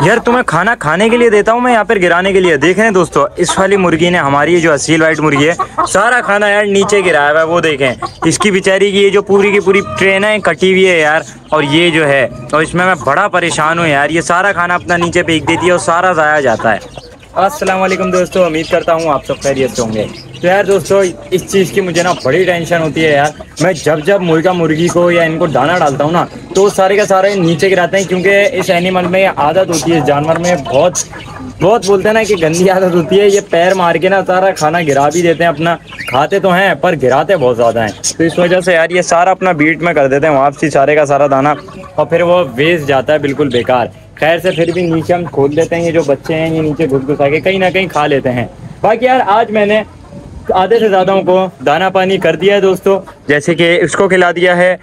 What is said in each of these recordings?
यार, तुम्हें खाना खाने के लिए देता हूँ मैं यहाँ पर गिराने के लिए? देख रहे हैं दोस्तों, इस वाली मुर्गी ने हमारी जो असील वाइट मुर्गी है, सारा खाना यार नीचे गिराया हुआ है, वो देखें। इसकी बेचारी की ये जो पूरी की पूरी ट्रेन है कटी हुई है यार, और ये जो है, और इसमें मैं बड़ा परेशान हूँ यार, ये सारा खाना अपना नीचे फेंक देती है और सारा ज़ाया जाता है। वालेकुम दोस्तों, उम्मीद करता हूँ आप सब खैरियत से होंगे। तो यार दोस्तों, इस चीज़ की मुझे ना बड़ी टेंशन होती है यार। मैं जब जब मुर्गा मुर्गी को या इनको दाना डालता हूँ ना तो सारे का सारे नीचे गिराते हैं क्योंकि इस एनिमल में आदत होती है जानवर में बहुत बहुत बोलते हैं ना कि गंदी आदत होती है। ये पैर मार के ना सारा खाना गिरा भी देते हैं, अपना खाते तो हैं, पर गिराते बहुत ज़्यादा हैं। तो इस वजह से यार ये सारा अपना बीट में कर देते हैं, वापसी सारे का सारा दाना, और फिर वो वेस्ट जाता है बिल्कुल बेकार। खैर से फिर भी नीचे हम खोल लेते हैं, ये जो बच्चे हैं, ये नीचे घुस घुसा के कहीं ना कहीं खा लेते हैं। बाकी यार, आज मैंने आधे से ज़्यादा को दाना पानी कर दिया है दोस्तों। जैसे कि इसको खिला दिया है।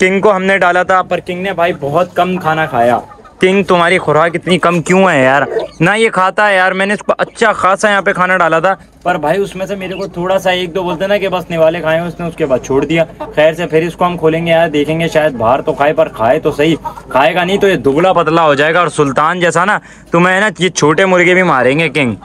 किंग को हमने डाला था, पर किंग ने भाई बहुत कम खाना खाया। किंग, तुम्हारी खुराक इतनी कम क्यों है यार? ना ये खाता है यार, मैंने इसको अच्छा खासा यहाँ पे खाना डाला था। पर भाई उसमें से मेरे को थोड़ा सा एक दो बोलते ना कि बस निवाले खाए उसने उसके बाद छोड़ दिया। खैर से फिर इसको हम खोलेंगे यार, देखेंगे शायद बाहर तो खाए, पर खाए तो सही। खाएगा नहीं तो ये दुबला पतला हो जाएगा, और सुल्तान जैसा ना, तुम्हें ना, ये छोटे मुर्गे भी मारेंगे, किंग।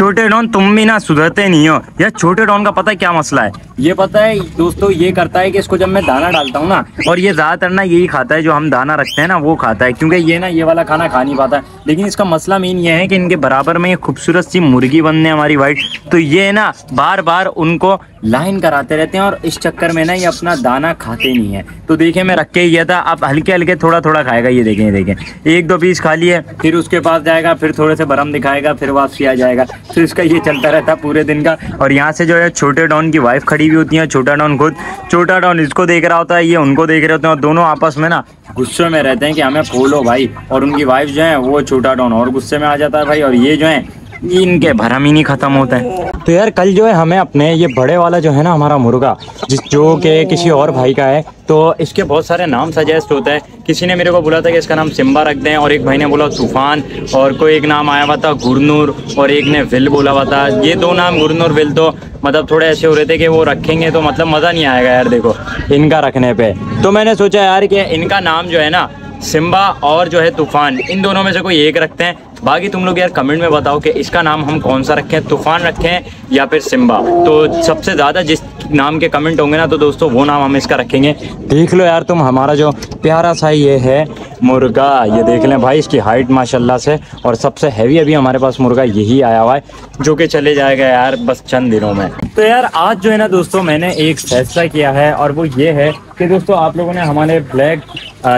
छोटे डॉन तुम भी ना सुधरते नहीं हो। यार छोटे डॉन का पता है क्या मसला है? ये पता है, दोस्तों, ये करता है कि इसको जब मैं दाना डालता हूँ ना, और ये ज़्यादातर ना यही खाता है, जो हम दाना रखते हैं ना, वो खाता है, क्योंकि ये ना, ये वाला खाना खा नहीं पाता। लेकिन इसका मसला मेन ये है कि इनके बराबर में ये खूबसूरत सी मुर्गी बनने हमारी वाइट तो ये ना बार बार उनको लाइन कराते रहते हैं और इस चक्कर में ना ये अपना दाना खाते नहीं है। तो देखे मैं रख के ही गया था। अब हल्के हल्के थोड़ा थोड़ा खाएगा, ये देखें ये देखें। एक दो पीस खा लिए, फिर उसके पास जाएगा, फिर थोड़े से बरम दिखाएगा, फिर वापसी आ जाएगा। फिर इसका ये चलता रहता पूरे दिन का। और यहाँ से जो है, छोटे डॉन की वाइफ खड़ी हुई होती है, छोटा डॉन खुद। छोटा डॉन इसको देख रहा होता है, ये उनको देख रहे होते हैं और दोनों आपस में ना गुस्से में रहते हैं कि हमें खोलो भाई। और उनकी वाइफ जो है, वो छोटा डॉन और गुस्से में आ जाता है भाई। और ये जो है इनके भरम ही नहीं खत्म होता है। तो यार, कल जो है हमें अपने ये बड़े वाला जो है ना हमारा मुर्गा, जिस जो के किसी और भाई का है तो इसके बहुत सारे नाम सजेस्ट होते हैं। किसी ने मेरे को बोला था कि इसका नाम सिम्बा रख दें, और एक भाई ने बोला तूफ़ान, और कोई एक नाम आया हुआ था गुरनूर, और एक ने विल बोला हुआ था। ये दो नाम गुरनूर, विल तो मतलब थोड़े ऐसे हो रहे थे कि वो रखेंगे तो मतलब मज़ा नहीं आएगा यार, देखो। इनका रखने पर तो मैंने सोचा यार कि इनका नाम जो है ना, सिम्बा और जो है तूफ़ान, इन दोनों में से कोई एक रखते हैं। बाकी तुम लोग यार कमेंट में बताओ कि इसका नाम हम कौन सा रखें, तूफ़ान रखें या फिर सिम्बा। तो सबसे ज़्यादा जिस नाम के कमेंट होंगे ना तो दोस्तों वो नाम हम इसका रखेंगे। देख लो यार तुम, हमारा जो प्यारा सा ये है मुर्गा, ये देख लें भाई, इसकी हाइट माशाल्लाह से, और सबसे हैवी अभी हमारे पास मुर्गा यही आया हुआ है, जो कि चले जाएगा यार बस चंद दिनों में। तो यार, आज जो है ना दोस्तों, मैंने एक फैसला किया है और वो ये है कि दोस्तों, आप लोगों ने हमारे ब्लैक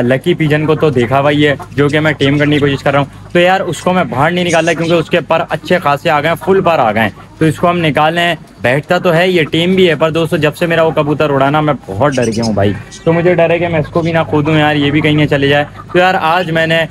लकी पिजन को तो देखा भाई है जो कि मैं टेम करने की कोशिश कर रहा हूँ। तो यार, उसको मैं बाहर नहीं निकाल क्योंकि उसके पर अच्छे खासे आ गए फुल पर आ गए तो इसको हम निकालें बैठता तो है, ये टीम भी है, पर दोस्तों, जब से मेरा वो कबूतर उड़ाना मैं बहुत डर गया हूँ भाई। तो मुझे डर है कि मैं इसको भी ना खोदूँ यार, ये भी कहीं चले जाए। तो यार, आज मैंने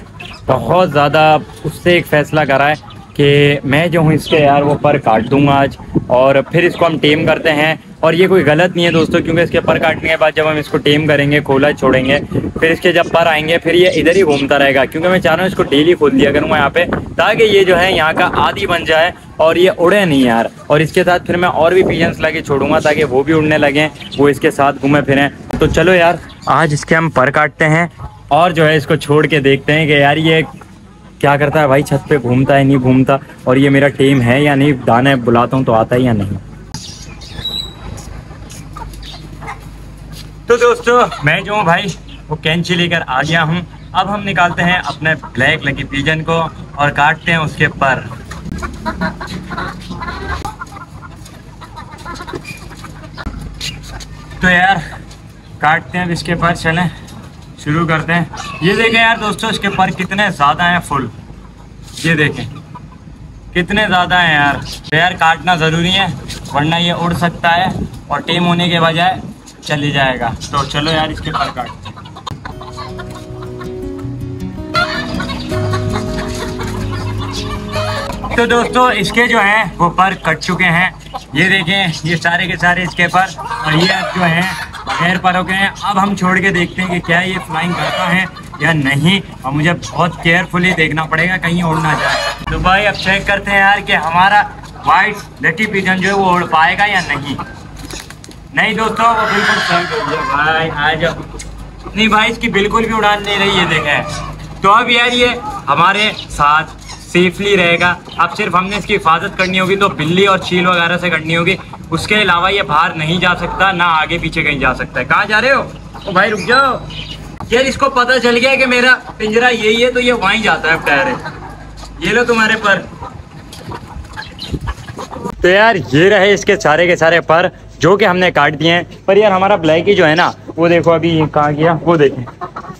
बहुत ज़्यादा उससे एक फ़ैसला करा है। कि मैं जो हूँ इसके यार वो पर काट दूँगा आज। और फिर इसको हम टेम करते हैं। और ये कोई गलत नहीं है दोस्तों, क्योंकि इसके पर काटने के बाद जब हम इसको टेम करेंगे, खोला छोड़ेंगे, फिर इसके जब पर आएँगे, फिर ये इधर ही घूमता रहेगा। क्योंकि मैं चाह रहा हूँ इसको डेली खोल दिया करूँगा यहाँ पे, ताकि ये जो है यहाँ का आदि बन जाए और ये उड़े नहीं यार। और इसके साथ फिर मैं और भी पीजेंस लगे छोड़ूँगा, ताकि वो भी उड़ने लगे, वो इसके साथ घूमे फिरें। तो चलो यार, आज इसके हम पर काटते हैं और जो है इसको छोड़ के देखते हैं कि यार ये क्या करता है भाई? छत पे घूमता है, नहीं घूमता? और ये मेरा टीम है या नहीं? दाने बुलाता हूँ तो आता है या नहीं? तो दोस्तों, मैं जो हूँ भाई, वो कैंची लेकर आ गया हूँ। अब हम निकालते हैं अपने ब्लैक लकी पिजन को और काटते हैं उसके पर। तो यार, काटते हैं इसके पर, चलें। शुरू करते हैं। ये देखें यार दोस्तों, इसके पर कितने ज़्यादा हैं फुल। ये देखें, कितने ज़्यादा हैं यार। तो यार काटना ज़रूरी है, वरना ये उड़ सकता है और टेम होने के बजाय चली जाएगा। तो चलो यार इसके पर काटते तो दोस्तों, इसके जो हैं, वो पर कट चुके हैं। ये देखें, ये सारे के सारे इसके पर और ये जो हैं खैर पर हो गए हैं अब हम छोड़ के देखते हैं कि क्या ये फ्लाइंग करता है या नहीं, और मुझे बहुत केयरफुली देखना पड़ेगा, कहीं उड़ ना जाए। तो भाई, अब चेक करते हैं यार कि हमारा वाइट लटी पिजन जो है, वो उड़ पाएगा या नहीं। नहीं दोस्तों, वो बिल्कुल भाई आ जाओ नहीं भाई, इसकी बिल्कुल भी उड़ान नहीं रही है देखें। तो अब यार ये हमारे साथ सेफली रहेगा। अब सिर्फ़ हमने इसकी हिफाजत करनी होगी तो बिल्ली और चील वगैरह से करनी होगी। उसके अलावा ये बाहर नहीं जा सकता, ना आगे पीछे कहीं जा सकता है। कहाँ जा रहे हो? ओ भाई, रुक जाओ। यार, इसको पता चल गया कि मेरा पिंजरा यही है तो ये वहीं जाता है डायरेक्ट ये लो तुम्हारे पर। तो यार, ये रहे इसके सारे के सारे पर, जो कि हमने काट दिए हैं। पर यार, हमारा ब्लैक ही जो है ना, वो देखो अभी कहाँ गया, वो देखें।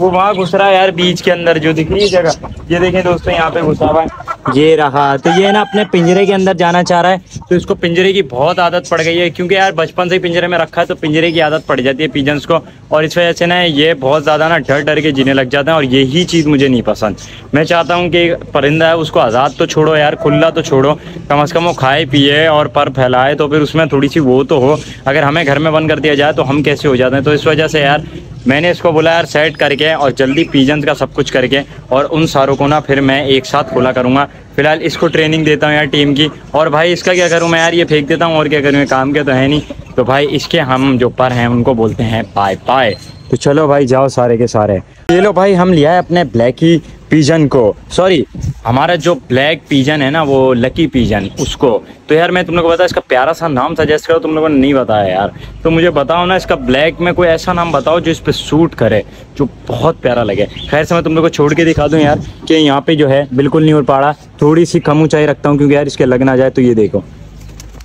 वो वहाँ घुस रहा है यार बीच के अंदर, जो दिख रही है जगह। ये देखें दोस्तों, यहाँ पे घुसा हुआ है। ये रहा। तो ये ना अपने पिंजरे के अंदर जाना चाह रहा है तो इसको पिंजरे की बहुत आदत पड़ गई है, क्योंकि यार बचपन से पिंजरे में रखा है तो पिंजरे की आदत पड़ जाती है पिजन्स को, और इस वजह से ना ये बहुत ज़्यादा ना डर डर के जीने लग जाते हैं, और यही चीज़ मुझे नहीं पसंद। मैं चाहता हूँ कि परिंदा है, उसको आज़ाद तो छोड़ो यार खुला तो छोड़ो, कम अज़ कम वो खाए, पिए और पर फैलाए तो फिर उसमें थोड़ी सी वो तो हो। अगर हमें घर में बंद कर दिया जाए तो हम कैसे हो जाते हैं? तो इस वजह से यार मैंने इसको बुलाया सेट करके और जल्दी पीजन का सब कुछ करके और उन सारों को ना फिर मैं एक साथ खुला करूँगा। फ़िलहाल इसको ट्रेनिंग देता हूँ यार टीम की। और भाई इसका क्या करूँ मैं यार, ये फेंक देता हूँ और क्या करूँ काम के तो है नहीं। तो भाई इसके हम जो पर हैं, उनको बोलते हैं पाए पाए तो चलो भाई जाओ सारे के सारे। ये लो भाई, हम लिया है अपने ब्लैक ही। पीजन को। सॉरी हमारा जो ब्लैक पीजन है ना, वो लकी पीजन उसको। तो यार, मैं तुम लोग को बताया, इसका प्यारा सा नाम सजेस्ट करो तुम लोगों ने नहीं बताया यार। तो मुझे बताओ ना, इसका ब्लैक में कोई ऐसा नाम बताओ, जो इस पर सूट करे, जो बहुत प्यारा लगे। खैर, से मैं तुम लोग को छोड़ के दिखा दूँ यार, कि यहाँ पे जो है, बिल्कुल नहीं उड़ पा रहा। थोड़ी सी कम ऊंचाई रखता हूँ, क्योंकि यार, इसके लग ना जाए तो ये देखो।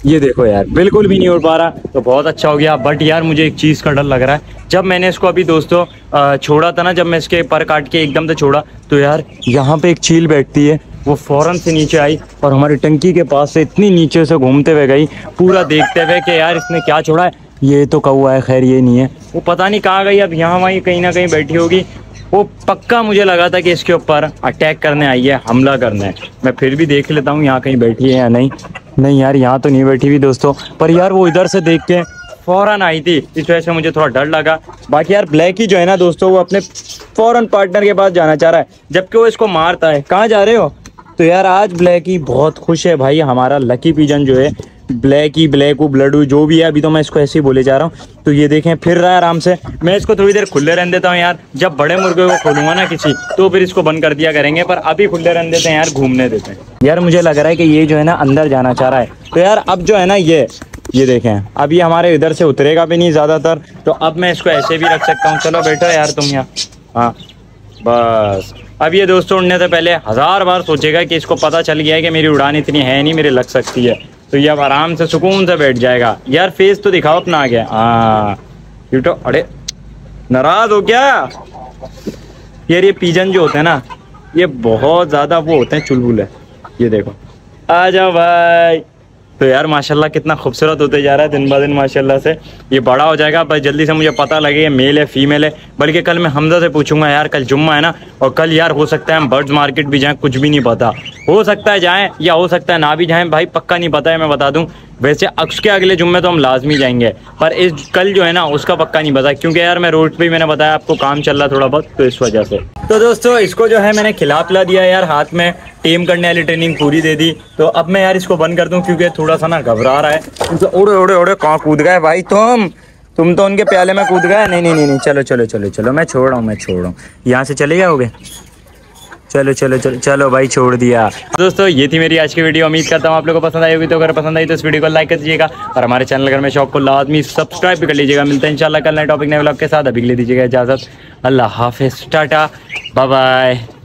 ये देखो यार, बिल्कुल भी नहीं उड़ पा रहा। तो बहुत अच्छा हो गया बट यार, मुझे एक चीज़ का डर लग रहा है। जब मैंने इसको अभी दोस्तों छोड़ा था ना, जब मैं इसके पर काट के एकदम से छोड़ा तो यार यहाँ पे एक चील बैठती है, वो फ़ौरन से नीचे आई और हमारी टंकी के पास से इतनी नीचे से घूमते हुए गई, पूरा देखते हुए कि यार इसने क्या छोड़ा है। ये तो कौआ है, खैर ये नहीं है। वो पता नहीं कहाँ गई, अब यहाँ वहीं कहीं ना कहीं बैठी होगी। वो पक्का मुझे लगा था कि इसके ऊपर अटैक करने आई है, हमला करने। मैं फिर भी देख लेता हूँ यहाँ कहीं बैठी है या नहीं। नहीं यार, यहाँ तो नहीं बैठी हुई दोस्तों, पर यार वो इधर से देख के फ़ौरन आई थी। इस वजह से मुझे थोड़ा डर लगा। बाकी यार ब्लैक ही जो है ना दोस्तों, वो अपने फ़ौरन पार्टनर के पास जाना चाह रहा है। जबकि वो इसको मारता है। कहाँ जा रहे हो? तो यार, आज ब्लैक ही बहुत खुश है भाई। हमारा लकी पिजन जो है ब्लैक ही ब्लैक वो ब्लड जो भी है, अभी तो मैं इसको ऐसे ही बोले जा रहा हूँ। तो ये देखें, फिर रहा है आराम से। मैं इसको थोड़ी देर खुले रहने देता हूँ यार। जब बड़े मुर्गे को खोलूँगा ना किसी तो फिर इसको बंद कर दिया करेंगे। पर अभी खुले रहने देते हैं यार, घूमने देते हैं। यार, मुझे लग रहा है कि ये जो है ना, अंदर जाना चाह रहा है। तो यार, अब जो है ना, ये ये देखें, अब ये हमारे इधर से उतरेगा भी नहीं ज़्यादातर तो अब मैं इसको ऐसे भी रख सकता हूँ। चलो बैठो यार तुम यहाँ। हाँ बस। अब ये दोस्तों उड़ने से पहले हज़ार बार सोचेगा कि इसको पता चल गया है कि मेरी उड़ान इतनी है नहीं, मेरी लग सकती है। तो ये अब आराम से सुकून से बैठ जाएगा। यार फेस तो दिखाओ अपना आ गया हाँ यूटो अरे, नाराज़ हो क्या? यार ये पीजन जो होते हैं ना, ये बहुत ज़्यादा वो होते हैं चुलबुल। है ये देखो। आ जाओ भाई। तो यार, माशाल्लाह कितना खूबसूरत होते जा रहा है दिन ब दिन, माशाल्लाह से। ये बड़ा हो जाएगा बस जल्दी से मुझे पता लगे, ये मेल है, फीमेल है। बल्कि कल मैं हमजा से पूछूँगा, यार, कल जुम्मा है ना? और कल यार, हो सकता है हम बर्ड्स मार्केट भी जाएँ, कुछ भी नहीं पता। हो सकता है जाएँ, या हो सकता है ना भी जाएँ, भाई, पक्का नहीं पता है, मैं बता दूँ। वैसे, अक्स के अगले जुम्मे तो हम लाजमी जाएँगे, पर इस कल जो है ना, उसका पक्का नहीं पता, क्योंकि यार, मैं रोड पे मैंने बताया, आपको काम चल रहा थोड़ा बहुत तो इस वजह से। तो दोस्तों, इसको जो है मैंने खिला पिला दिया यार हाथ में टीम करने वाली ट्रेनिंग पूरी दे दी। तो अब मैं यार इसको बंद कर दूँ क्योंकि थोड़ा सा ना घबरा रहा है। तो उड़े उड़े उड़े कहाँ कूद गए भाई तुम? तुम तो उनके प्याले में कूद गए? नहीं नहीं नहीं चलो चलो चलो चलो मैं छोड़ रहा हूँ मैं छोड़ रहा हूँ। यहाँ से चले जाओगे चलो चलो चलो चलो भाई छोड़ दिया। दोस्तों ये थी मेरी आज की वीडियो। उम्मीद करता हूँ आप लोगों को पसंद आई होगी। तो अगर पसंद आई तो इस वीडियो को लाइक कर दीजिएगा और हमारे चैनल अगर मैं शॉप को लाजमी सब्सक्राइब भी कर लीजिएगा। मिलते हैं इंशाल्लाह कल नए टॉपिक नए ब्लॉग के साथ। अभी ले दीजिएगा इजाज़त। अल्लाह हाफिज। टाटा। Bye bye